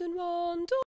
and wander